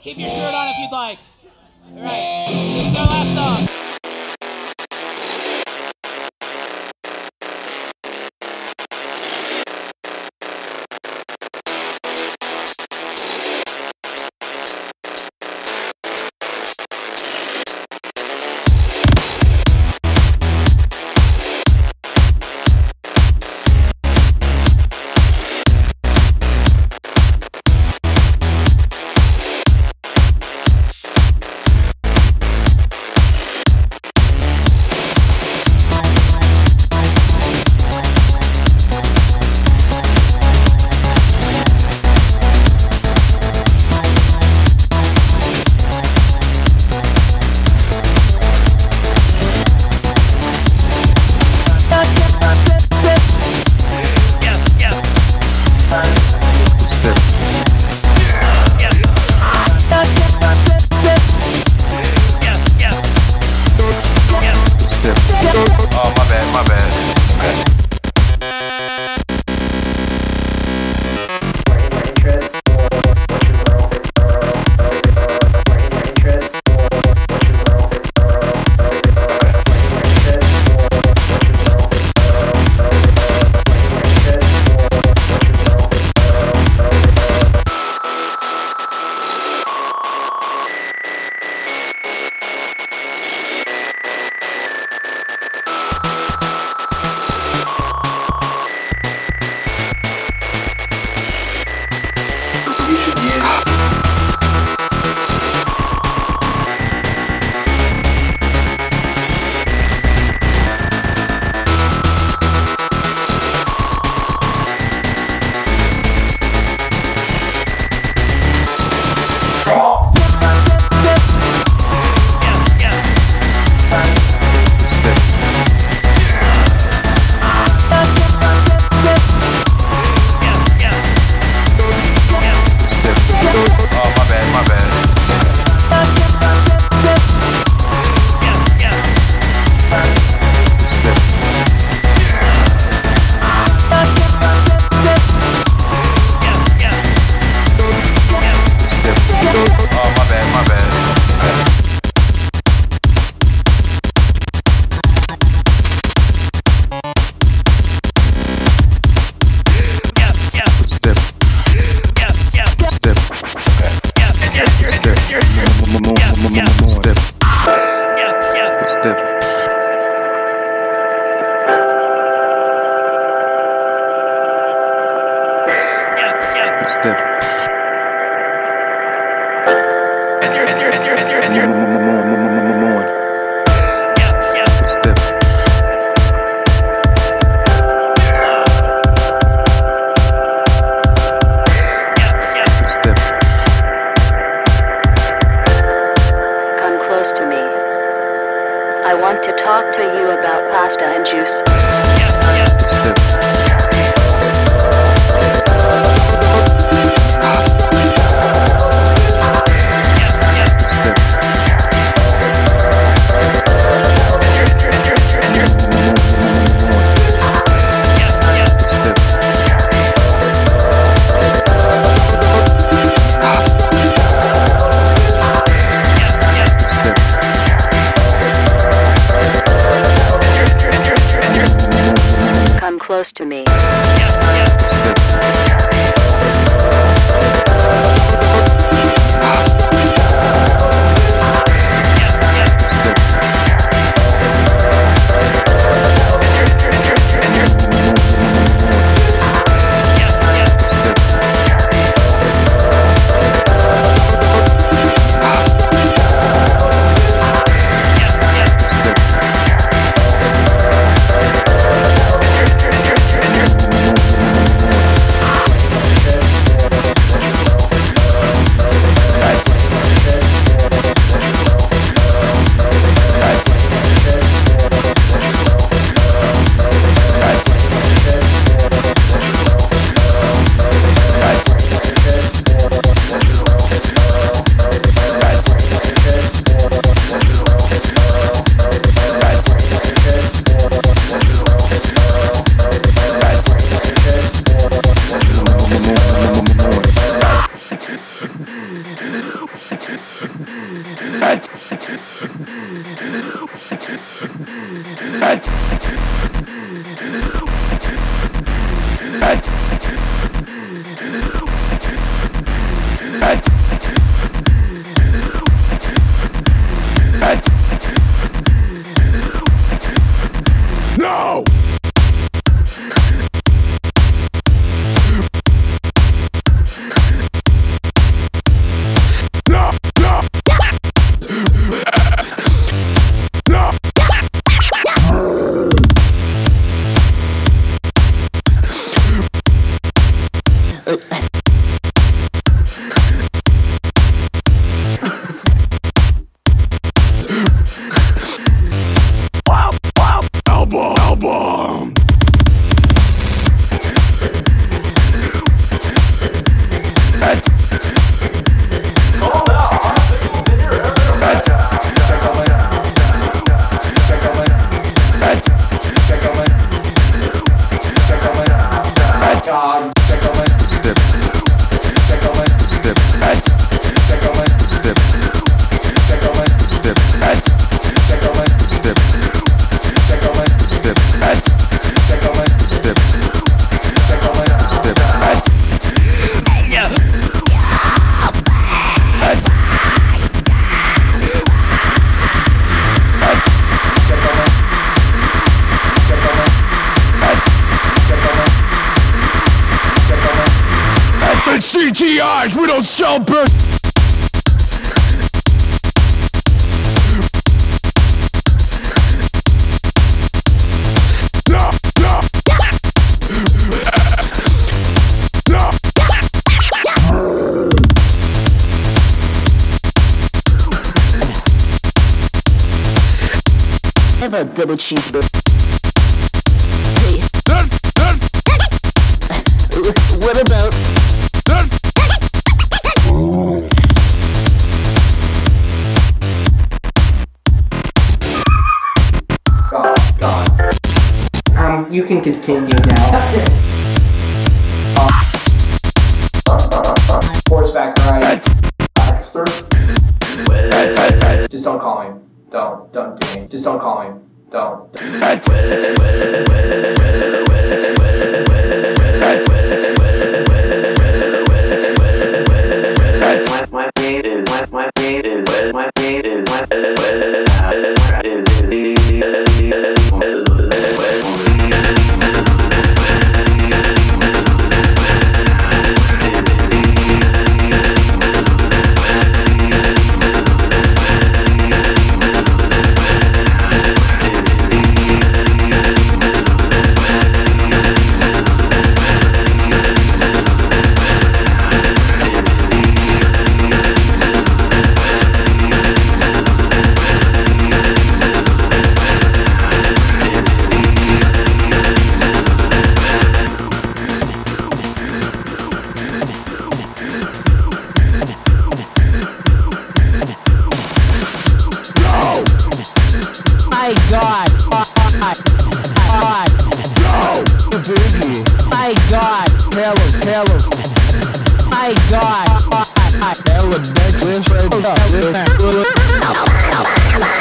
Keep your shirt on if you'd like. All right, this is our last song. Step. I want to talk to you about pasta and juice. close to me. At CTIs, we don't sell birds. Have a double cheeseburger. You can continue now. Horseback ride. Just don't call him. Don't. Don't do me. Just don't call him. Don't. My God. God. God. My God. Hello, hello. My God. That's this